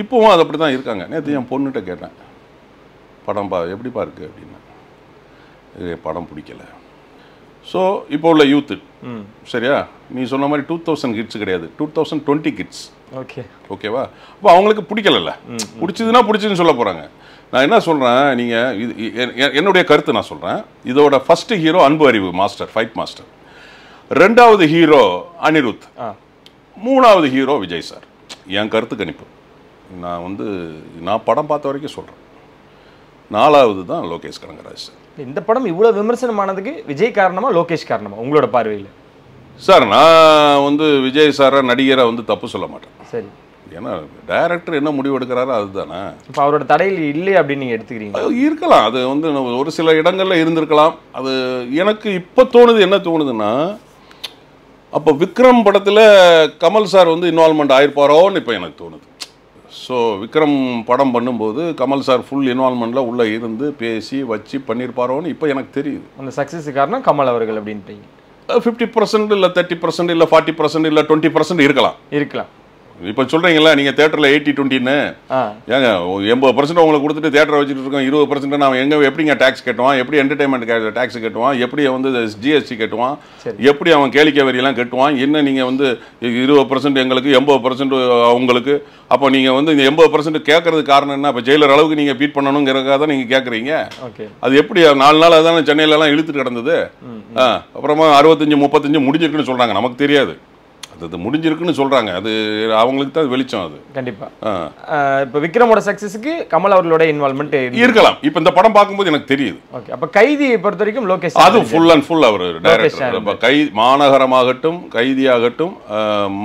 இப்போவும் அது அப்படி தான் இருக்காங்க. நேற்று என் பொண்ணுகிட்ட கேட்டேன். படம் பா எப்படிப்பா இருக்கு? அப்படின்னா "இது படம் பிடிக்கல. ஸோ இப்போ உள்ள யூத்து சரியா? நீ சொன்ன மாதிரி டூ தௌசண்ட் கிட்ஸ் கிடையாது. Two thousand twenty kids okay ஓகேவா அப்போ அவங்களுக்கு பிடிக்கலல்ல. பிடிச்சதுன்னா பிடிச்சதுன்னு சொல்ல போகிறாங்க நான் என்ன சொல்கிறேன் நீங்கள் இது என்னுடைய கருத்து நான் சொல்கிறேன் இதோட first hero Anbu Arivu master fight master ரெண்டாவது ஹீரோ அனிருத். மூணாவது ஹீரோ விஜய் சார் என் கருத்து கணிப்பு. நான் வந்து நான் படம் பார்த்த வரைக்கும் சொல்கிறேன் நாலாவது தான் லோகேஷ் கனகராஜ் சார் இந்த படம் இவ்வளவு விமர்சனமானதுக்கு விஜய் காரணமா லோகேஷ் காரணமா? உங்களோட பார்வையில். சார் நான் வந்து விஜய் சாரை நடிகரை வந்து தப்பு சொல்ல மாட்டேன். சரி. ஏன்னா டைரக்டர் என்ன முடிவு எடுக்கிறாரோ அதுதானே. இப்போ அவரோட தடையில் இல்லை அப்படின்னு நீங்க எடுத்துக்கிறீங்க. இருக்கலாம். அது வந்து ஒரு சில இடங்கள்ல இருந்திருக்கலாம். அது எனக்கு இப்போ தோணுது என்ன தோணுதுன்னா அப்போ விக்ரம் படத்தில் கமல் சார் வந்து இன்வால்மெண்ட் ஆயிருப்பாரோன்னு இப்போ எனக்கு தோணுது. ஸோ விக்ரம் படம் பண்ணும்போது கமல் சார் ஃபுல் இன்வால்மெண்ட்டில் உள்ளே இருந்து பேசி வச்சு பண்ணியிருப்பாரோன்னு இப்போ எனக்கு தெரியுது. அந்த சக்ஸஸ் காரணம் கமல் அவர்கள் அப்படின்றீங்க ஃபிஃப்டி பர்சன்ட் இல்லை தேர்ட்டி பர்சன்ட் இல்லை ஃபார்ட்டி பர்சன்ட் இல்லை டுவெண்ட்டி பர்சன்ட் இருக்கலாம். இருக்கலாம். இப்போ சொல்கிறீங்களா நீங்கள் தேட்டரில் எயிட்டி டுவெண்ட்டின்னு ஏங்க எண்பது பர்சன்ட் உங்களுக்கு கொடுத்துட்டு தேட்டரை வச்சுட்டு இருக்கோம் இருபது பர்சன்ட் நான் எங்க எப்படிங்க டேக்ஸ் கட்டுவான்? எப்படி என்டர்டைன்மெண்ட் டேக்ஸ் கட்டுவான்? எப்படி வந்து ஜிஎஸ்டி கட்டுவான். எப்படி அவன் கேளிக்கை வரியெல்லாம் கட்டுவான்? என்ன நீங்கள் வந்து இருபது பர்சன்ட் எங்களுக்கு எண்பது பர்சன்ட் அவங்களுக்கு? அப்போ நீங்கள் வந்து இந்த எண்பது பர்சன்ட் கேட்கறதுக்கு காரணம் என்ன? இப்போ ஜெயிலர் அளவுக்கு நீங்கள் பீட் பண்ணணுங்கிறதுக்காக தான் நீங்கள் கேட்குறீங்க. ஓகே. அது எப்படி நாலு நாள் அதானே சென்னையிலலாம் இழுத்துட்டு கிடந்தது? ஆ அப்புறமா அறுபத்தஞ்சு முப்பத்தஞ்சு முடிஞ்சிருக்குன்னு சொல்கிறாங்க நமக்கு தெரியாது. அது முடிஞ்சிருக்குன்னு சொல்கிறாங்க அது அவங்களுக்கு தான் வெளிச்சம் அது. கண்டிப்பா. இப்போ விக்ரமோட சக்ஸஸுக்கு கமல் அவர்களோட இன்வால்மெண்ட் இருக்கலாம். இப்போ இந்த படம் பார்க்கும்போது எனக்கு தெரியுது. ஓகே. அப்ப கைதியை பொறுத்த வரைக்கும் லோகேஷ் அது ஃபுல் அண்ட் ஃபுல் அவர் டைரக்டர். இப்போ கை மாநகரமாகட்டும் கைதியாகட்டும்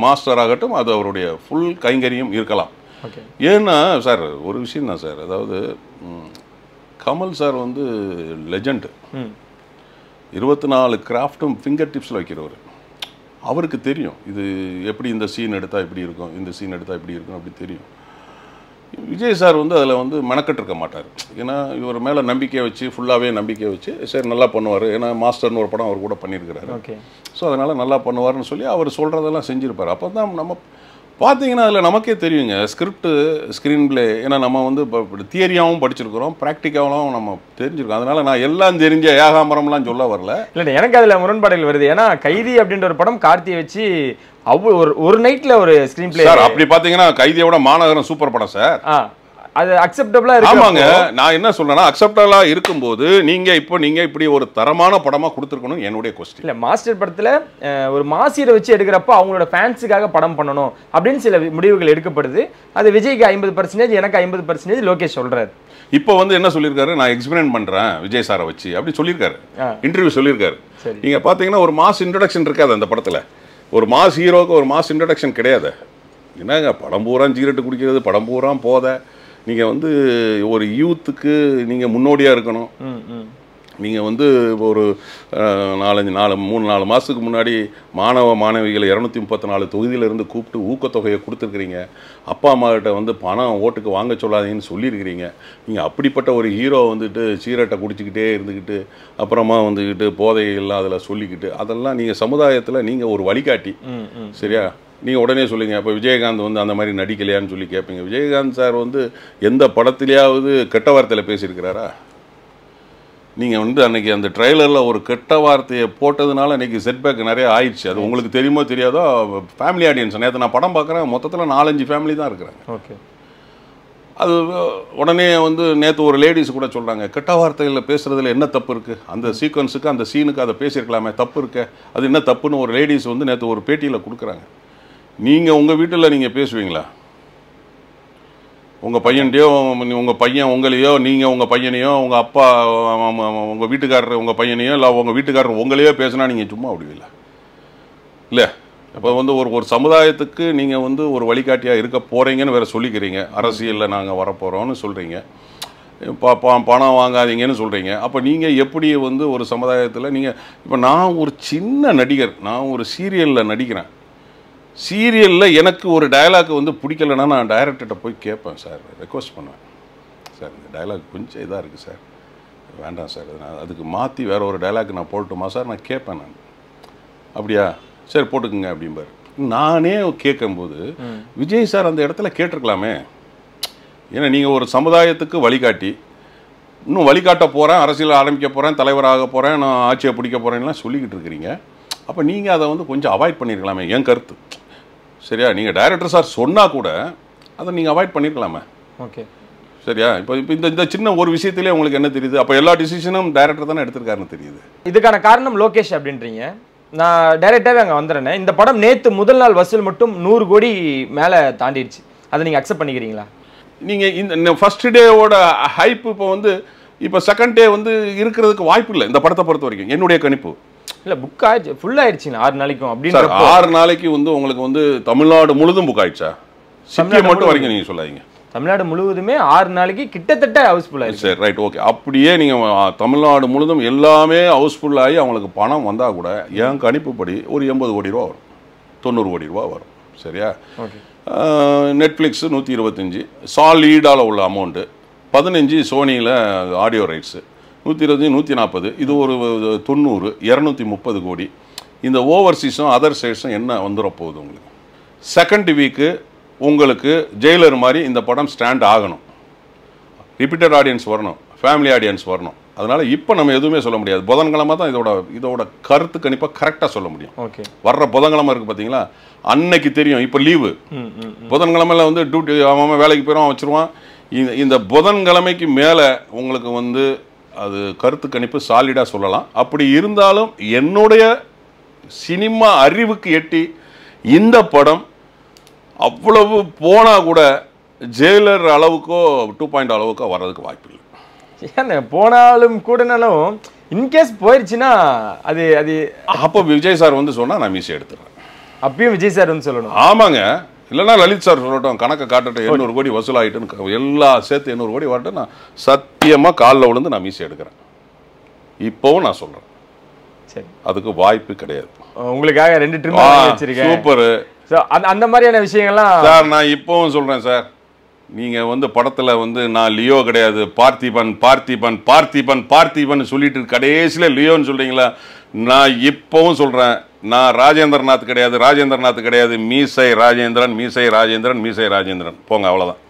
மாஸ்டர் ஆகட்டும் அது அவருடைய ஃபுல் கைங்கரியம் இருக்கலாம். ஏன்னா சார் ஒரு விஷயம் தான் சார். அதாவது கமல் சார் வந்து லெஜண்ட் இருபத்தி நாலு கிராஃப்ட்டும் ஃபிங்கர் டிப்ஸில் வைக்கிறவர். அவருக்கு தெரியும். இது எப்படி இந்த சீன் எடுத்தால் இப்படி இருக்கும் இந்த சீன் எடுத்தால் இப்படி இருக்கும் அப்படி தெரியும். விஜய் சார் வந்து அதில் வந்து மெனக்கட்டு இருக்க மாட்டார். ஏன்னா இவர் மேலே நம்பிக்கை வச்சு ஃபுல்லாகவே நம்பிக்கை வச்சு சரி நல்லா பண்ணுவார். ஏன்னா மாஸ்டர்னு ஒரு படம் அவர் கூட பண்ணியிருக்கிறாரு. ஓகே. ஸோ அதனால் நல்லா பண்ணுவார்னு சொல்லி அவர் சொல்கிறதெல்லாம் செஞ்சுருப்பார். அப்போ தான் நம்ம பார்த்தீங்கன்னா அதில் நமக்கே தெரியுங்க. ஸ்கிரிப்ட் ஸ்க்ரீன் பிளே ஏன்னா நம்ம வந்து இப்போ தியரியாகவும் படிச்சிருக்கிறோம். ப்ராக்டிக்காகவும் நம்ம தெரிஞ்சிருக்கோம். அதனால் நான் எல்லாம் தெரிஞ்ச ஏகாம்பரம்லாம் சொல்ல வரல. இல்ல எனக்கு அதுல முரண்பாடுகள் வருது. ஏன்னா கைதி அப்படின்ற ஒரு படம் கார்த்தியை வச்சு அவ்வளவு ஒரு ஒரு நைட்ல ஒரு ஸ்கிரீன் பிளே சார் அப்படி பார்த்தீங்கன்னா கைதியை விட மாநகரம் சூப்பர் படம் சார். அது அக்செப்டபிளா ஆமாங்க. இருக்கு நான் என்ன சொல்றேன்னா அக்செப்டபிளா இருக்கும்போது நீங்க இப்போ நீங்க இப்படி ஒரு தரமான படமா கொடுத்துருக்கணும் என்னுடைய கொஸ்டின் இல்ல மாஸ்டர் படத்துல ஒரு மாசியரை வச்சு எடுக்கிறப்ப அவங்களோட ஃபேன்ஸுக்காக படம் பண்ணணும் அப்படின்னு சில முடிவுகள் எடுக்கப்படுது. அது விஜய்க்கு ஐம்பது பர்சன்டேஜ் எனக்கு ஐம்பது பர்சன்டேஜ் லோகேஷ் சொல்றாரு. இப்போ வந்து என்ன சொல்லியிருக்காரு? நான் எக்ஸ்பிளைன் பண்றேன் விஜய் சாரை வச்சு அப்படி சொல்லியிருக்காரு. இன்டர்வியூ சொல்லியிருக்காரு. சரி. நீங்க பாத்தீங்கன்னா ஒரு மாஸ் இன்ட்ரடக்ஷன் இருக்காது அந்த படத்துல. ஒரு மாஸ் ஹீரோக்கு ஒரு மாஸ் இன்ட்ரடக்ஷன் கிடையாது. என்னங்க படம் பூரா சிகரெட்டு குடிக்கிறது படம் பூரா போத. நீங்க வந்து ஒரு யூத்துக்கு நீங்க முன்னோடியா இருக்கணும். நீங்கள் வந்து இப்போ ஒரு நாலஞ்சு நாலு மூணு நாலு மாதத்துக்கு முன்னாடி மாணவ மாணவிகளை இரநூத்தி முப்பத்தி நாலு தொகுதியிலேருந்து கூப்பிட்டு ஊக்கத்தொகையை கொடுத்துருக்குறீங்க. அப்பா அம்மா கிட்ட வந்து பணம் ஓட்டுக்கு வாங்க சொல்லாதீங்கன்னு சொல்லியிருக்கிறீங்க. நீங்கள் அப்படிப்பட்ட ஒரு ஹீரோ வந்துட்டு சீரட்டை குடிச்சிக்கிட்டே இருந்துக்கிட்டு அப்புறமா வந்துக்கிட்டு போதை இல்லாதல சொல்லிக்கிட்டு அதெல்லாம் நீங்கள் சமுதாயத்தில் நீங்கள் ஒரு வழிகாட்டி. சரியா? நீங்கள் உடனே சொல்லுங்க இப்போ விஜயகாந்த் வந்து அந்த மாதிரி நடிக்கலையான்னு சொல்லி கேட்பீங்க விஜயகாந்த் சார் வந்து எந்த படத்துலையாவது கெட்ட வார்த்தையில் பேசியிருக்கிறாரா? நீங்கள் வந்து அன்னைக்கு அந்த ட்ரைலரில் ஒரு கெட்ட வார்த்தையை போட்டதுனால இன்னைக்கு செட்பேக் நிறைய ஆயிடுச்சு. அது உங்களுக்கு தெரியுமோ தெரியாதோ ஃபேமிலி ஆடியன்ஸ் நேற்று நான் படம் பார்க்குறேன் மொத்தத்தில் நாலஞ்சு ஃபேமிலி தான் இருக்கிறாங்க. ஓகே. அது உடனே வந்து நேற்று ஒரு லேடிஸ் கூட சொல்கிறாங்க கெட்ட வார்த்தையில் பேசுகிறதுல என்ன தப்பு இருக்குது அந்த சீக்வன்ஸுக்கு அந்த சீனுக்கு அதை பேசியிருக்கலாமே தப்பு இருக்கே. அது என்ன தப்புன்னு ஒரு லேடிஸ் வந்து நேற்று ஒரு பேட்டியில் கொடுக்குறாங்க. நீங்கள் உங்கள் வீட்டில் நீங்கள் பேசுவீங்களா? உங்கள் பையன்டையோ உங்கள் பையன் உங்களையோ நீங்கள் உங்கள் பையனையோ உங்கள் அப்பா உங்கள் வீட்டுக்காரர் உங்கள் பையனையோ இல்லை உங்கள் வீட்டுக்காரர் உங்களையோ பேசுனா நீங்கள் சும்மா விடுவீங்களா? இல்லை. இப்போ வந்து ஒரு ஒரு சமுதாயத்துக்கு நீங்கள் வந்து ஒரு வழிகாட்டியாக இருக்க போகிறீங்கன்னு வேறு சொல்லிக்கிறீங்க. அரசியலில் நாங்கள் வரப்போகிறோம்னு சொல்கிறீங்க ப- ப- பணம் வாங்காதீங்கன்னு சொல்கிறீங்க அப்போ நீங்கள் எப்படி வந்து ஒரு சமுதாயத்தில் நீங்கள் இப்போ நான் ஒரு சின்ன நடிகர் நான் ஒரு சீரியலில் நடிக்கிறேன். சீரியலில் எனக்கு ஒரு டயலாக் வந்து பிடிக்கலன்னா நான் டைரக்டர்கிட்ட போய் கேட்பேன் சார். ரெக்வஸ்ட் பண்ணுவேன். சார் இந்த டயலாக் கொஞ்சம் இதாக இருக்குது சார். வேண்டாம் சார் நான் அதுக்கு மாற்றி வேற ஒரு டயலாக் நான் போடட்டுமா சார்? நான் கேட்பேன் நான். அப்படியா? சரி போட்டுக்குங்க அப்படிம்பாரு. நானே கேட்கும்போது விஜய் சார் அந்த இடத்துல கேட்டிருக்கலாமே. ஏன்னா நீங்கள் ஒரு சமுதாயத்துக்கு வழிகாட்டி. இன்னும் வழிகாட்ட போகிறேன் அரசியல் ஆரம்பிக்க போகிறேன் தலைவராக போகிறேன் நான் ஆட்சியை பிடிக்க போகிறேன்லாம் சொல்லிக்கிட்டு இருக்கிறீங்க. அப்போ நீங்கள் அதை வந்து கொஞ்சம் அவாய்ட் பண்ணியிருக்கலாமே என் கருத்து. சரியா? நீங்கள் டைரக்டர் சார் சொன்னால் கூட அதை நீங்கள் அவாய்ட் பண்ணியிருக்கலாமே ஓகே. சரியா? இப்போ இப்போ இந்த இந்த சின்ன ஒரு விஷயத்திலே உங்களுக்கு என்ன தெரியுது? அப்போ எல்லா டிசிஷனும் டைரக்டர் தானே எடுத்திருக்காருன்னு தெரியுது. இதுக்கான காரணம் லோகேஷ் அப்படின்றீங்க. நான் டைரக்டாகவே அங்கே வந்துடுறேன் இந்த படம் நேத்து முதல் நாள் வசூல் மட்டும் நூறு கோடி மேலே தாண்டிடுச்சு. அதை நீங்கள் அக்செப்ட் பண்ணிக்கிறீங்களா? நீங்கள் இந்த ஃபர்ஸ்ட் டேவோட ஹைப் இப்போ வந்து இப்போ செகண்ட் டே வந்து இருக்கிறதுக்கு வாய்ப்பு இல்லை. இந்த படத்தை பொறுத்த வரைக்கும். என்னுடைய கணிப்பு. இல்லை புக் ஆயிடுச்சு. ஃபுல் ஆயிடுச்சுங்களா ஆறு நாளைக்கும் சார் அப்படின்றப்போ ஆறு நாளைக்கு வந்து உங்களுக்கு வந்து தமிழ்நாடு முழுதும் புக் ஆயிடுச்சா? சிட்டியை மட்டும் வரைக்கும் நீங்கள் சொல்லாதீங்க. தமிழ்நாடு முழுவதுமே ஆறு நாளைக்கு கிட்டத்தட்ட ஹவுஸ்ஃபுல் ஆயிடுச்சு சரி ரைட் ஓகே அப்படியே நீங்கள் தமிழ்நாடு முழுதும் எல்லாமே ஹவுஸ்ஃபுல் ஆகி அவங்களுக்கு பணம் வந்தால் கூட என் கணிப்புப்படி ஒரு எண்பது கோடி ரூபா வரும். தொண்ணூறு கோடி ரூபா வரும். சரியா? நெட்ஃப்ளிக்ஸு நூற்றி இருபத்தஞ்சி சாலிடால் உள்ள அமௌண்ட்டு பதினஞ்சு சோனியில் ஆடியோ ரைட்ஸு நூற்றி இருபத்தஞ்சி நூற்றி நாற்பது இது ஒரு தொண்ணூறு இரநூத்தி முப்பது கோடி. இந்த ஓவர்சீஸும் அதர் சைட்ஸும் என்ன வந்துட போகுது உங்களுக்கு? செகண்ட் வீக்கு உங்களுக்கு ஜெயிலர் மாதிரி இந்த படம் ஸ்டாண்ட் ஆகணும். ரிப்பீட்டட் ஆடியன்ஸ் வரணும். ஃபேமிலி ஆடியன்ஸ் வரணும். அதனால் இப்போ நம்ம எதுவுமே சொல்ல முடியாது. புதன்கிழமை தான் இதோட இதோட கருத்து கணிப்பாக கரெக்டாக சொல்ல முடியும். ஓகே வர்ற புதன்கிழமை இருக்குது பார்த்தீங்களா அன்னைக்கு தெரியும் இப்போ லீவு புதன்கிழமையில வந்து டியூட்டி அவன் வேலைக்கு போயிடும் வச்சிருவான். இந்த இந்த புதன்கிழமைக்கு மேலே உங்களுக்கு வந்து அது கருத்து கணிப்பு சாலிடாக சொல்லலாம். அப்படி இருந்தாலும் என்னுடைய சினிமா அறிவுக்கு எட்டி இந்த படம் அவ்வளவு போனால் கூட ஜெயிலர் அளவுக்கோ டூ பாயிண்ட் அளவுக்கோ வர்றதுக்கு வாய்ப்பு இல்லை. ஏன்னு போனாலும் கூடனாலும் இன்கேஸ் போயிடுச்சுன்னா அது அது அப்போ விஜய் சார் வந்து சொன்னால் நான் மீசி எடுத்துடுறேன். அப்பயும் விஜய் சார் வந்து சொல்லணும். ஆமாங்க. இல்லைன்னா லலித் சார் சொல்லட்டும் கணக்கை காட்டட்டும் எண்ணூறு கோடி வசூலாயிட்டுன்னு எல்லா சேர்த்து எண்ணூறு கோடி வரட்டும் நான் சத்தியமாக காலில் விழுந்து நான் மீசி எடுக்கிறேன். இப்போவும் நான் சொல்கிறேன் சரி. அதுக்கு வாய்ப்பு கிடையாது. உங்களுக்காக ரெண்டு ட்ரிம் வச்சிருக்கேன். சூப்பரு அந்த மாதிரியான விஷயங்கள்லாம் சார் நான் இப்போவும் சொல்கிறேன் சார். நீங்கள் வந்து படத்தில் வந்து நான் லியோ கிடையாது. பார்த்திபன் பார்த்திபன் பார்த்திபன் பார்த்திபன் சொல்லிட்டு கடைசியில் லியோன்னு சொல்கிறீங்களா நான் இப்போவும் சொல்கிறேன் நான் ராஜேந்திரநாத் கிடையாது ராஜேந்திரநாத் கிடையாது. மீசை ராஜேந்திரன் மீசை ராஜேந்திரன் மீசை ராஜேந்திரன். போங்க அவ்வளோதான்